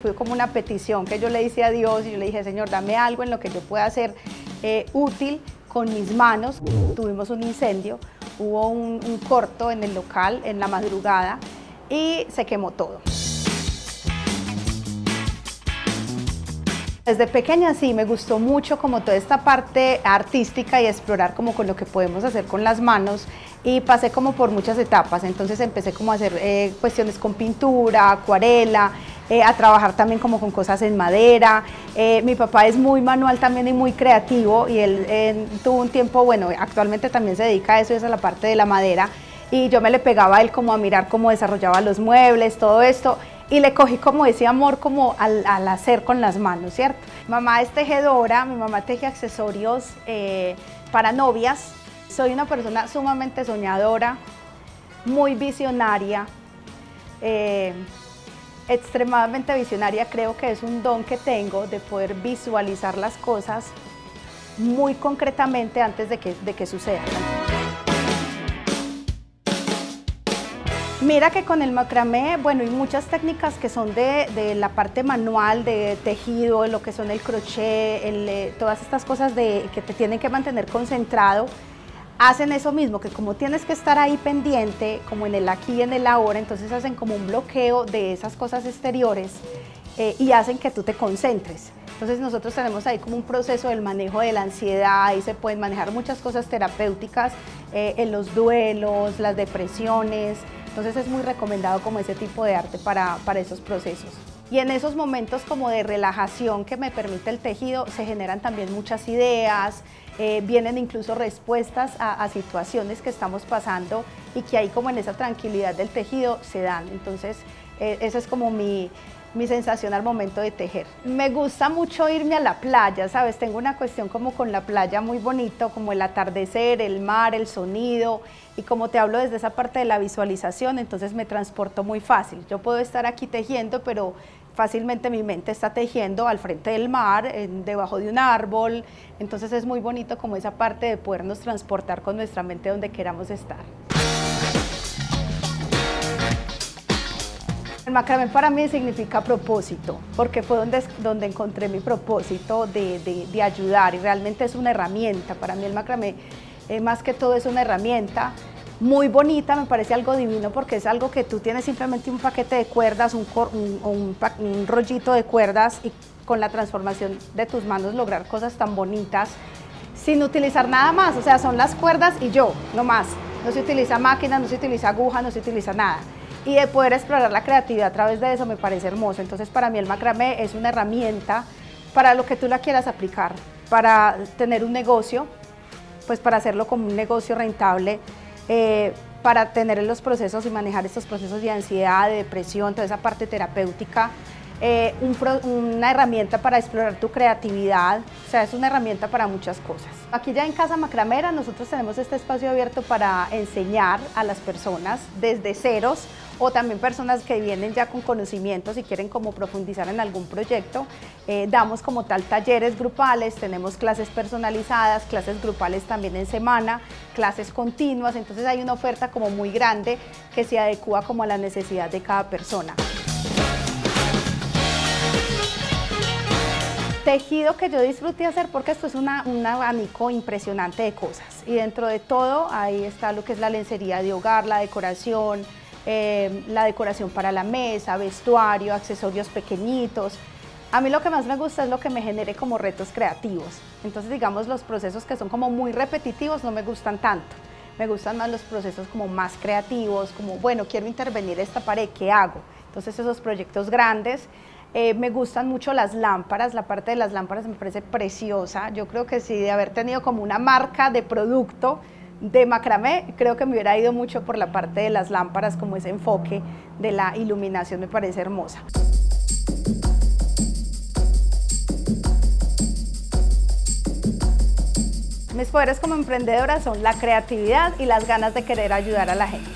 Fue como una petición que yo le hice a Dios y yo le dije, Señor, dame algo en lo que yo pueda hacer eh, útil con mis manos. Tuvimos un incendio, hubo un, un corto en el local en la madrugada y se quemó todo. Desde pequeña sí, me gustó mucho como toda esta parte artística y explorar como con lo que podemos hacer con las manos y pasé como por muchas etapas, entonces empecé como a hacer eh, cuestiones con pintura, acuarela, eh, a trabajar también como con cosas en madera. Eh, mi papá es muy manual también y muy creativo y él tuvo un tiempo, bueno, actualmente también se dedica a eso, es a la parte de la madera y yo me le pegaba a él como a mirar cómo desarrollaba los muebles, todo esto y le cogí como ese amor como al, hacer con las manos, ¿cierto? Mamá es tejedora, mi mamá teje accesorios para novias, soy una persona sumamente soñadora, muy visionaria, eh, extremadamente visionaria. Creo que es un don que tengo de poder visualizar las cosas muy concretamente antes de que, de que sucedan. Mira que con el macramé, bueno, hay muchas técnicas que son de, la parte manual, de tejido, lo que son el crochet, eh, todas estas cosas de, que te tienen que mantener concentrado hacen eso mismo, que como tienes que estar ahí pendiente, como en el aquí y en el ahora, entonces hacen como un bloqueo de esas cosas exteriores eh, y hacen que tú te concentres. Entonces nosotros tenemos ahí como un proceso del manejo de la ansiedad, ahí se pueden manejar muchas cosas terapéuticas eh, en los duelos, las depresiones, entonces es muy recomendado como ese tipo de arte para, para esos procesos. Y en esos momentos como de relajación que me permite el tejido, se generan también muchas ideas, eh, vienen incluso respuestas a, situaciones que estamos pasando y que ahí como en esa tranquilidad del tejido se dan. Entonces, eh, esa es como mi, mi sensación al momento de tejer. Me gusta mucho irme a la playa, ¿sabes? Tengo una cuestión como con la playa muy bonito, como el atardecer, el mar, el sonido, y como te hablo desde esa parte de la visualización, entonces me transporto muy fácil. Yo puedo estar aquí tejiendo, pero fácilmente mi mente está tejiendo al frente del mar, debajo de un árbol, entonces es muy bonito como esa parte de podernos transportar con nuestra mente donde queramos estar. El macramé para mí significa propósito, porque fue donde, donde encontré mi propósito de, de, ayudar y realmente es una herramienta. Para mí el macramé, eh, más que todo, es una herramienta muy bonita, me parece algo divino porque es algo que tú tienes simplemente un paquete de cuerdas, un, un, rollito de cuerdas y con la transformación de tus manos lograr cosas tan bonitas sin utilizar nada más, o sea, son las cuerdas y yo, no más. No se utiliza máquina, no se utiliza aguja, no se utiliza nada y de poder explorar la creatividad a través de eso me parece hermoso. Entonces para mí el macramé es una herramienta para lo que tú la quieras aplicar, para tener un negocio, pues para hacerlo como un negocio rentable, eh, para tener los procesos y manejar estos procesos de ansiedad, de depresión, toda esa parte terapéutica, eh, una herramienta para explorar tu creatividad, o sea, es una herramienta para muchas cosas. Aquí ya en Casa Macramera nosotros tenemos este espacio abierto para enseñar a las personas desde ceros o también personas que vienen ya con conocimientos y quieren como profundizar en algún proyecto. Eh, damos como tal talleres grupales, tenemos clases personalizadas, clases grupales también en semana, clases continuas, entonces hay una oferta como muy grande que se adecua como a la necesidad de cada persona. Tejido que yo disfruté hacer porque esto es un abanico impresionante de cosas y dentro de todo ahí está lo que es la lencería de hogar, la decoración, eh, la decoración para la mesa, vestuario, accesorios pequeñitos. A mí lo que más me gusta es lo que me genere como retos creativos. Entonces digamos los procesos que son como muy repetitivos no me gustan tanto. Me gustan más los procesos como más creativos, como bueno, quiero intervenir esta pared, ¿qué hago? Entonces esos proyectos grandes eh, me gustan mucho las lámparas, la parte de las lámparas me parece preciosa. Yo creo que sí, de haber tenido como una marca de producto de macramé, creo que me hubiera ido mucho por la parte de las lámparas, como ese enfoque de la iluminación me parece hermosa. Mis poderes como emprendedora son la creatividad y las ganas de querer ayudar a la gente.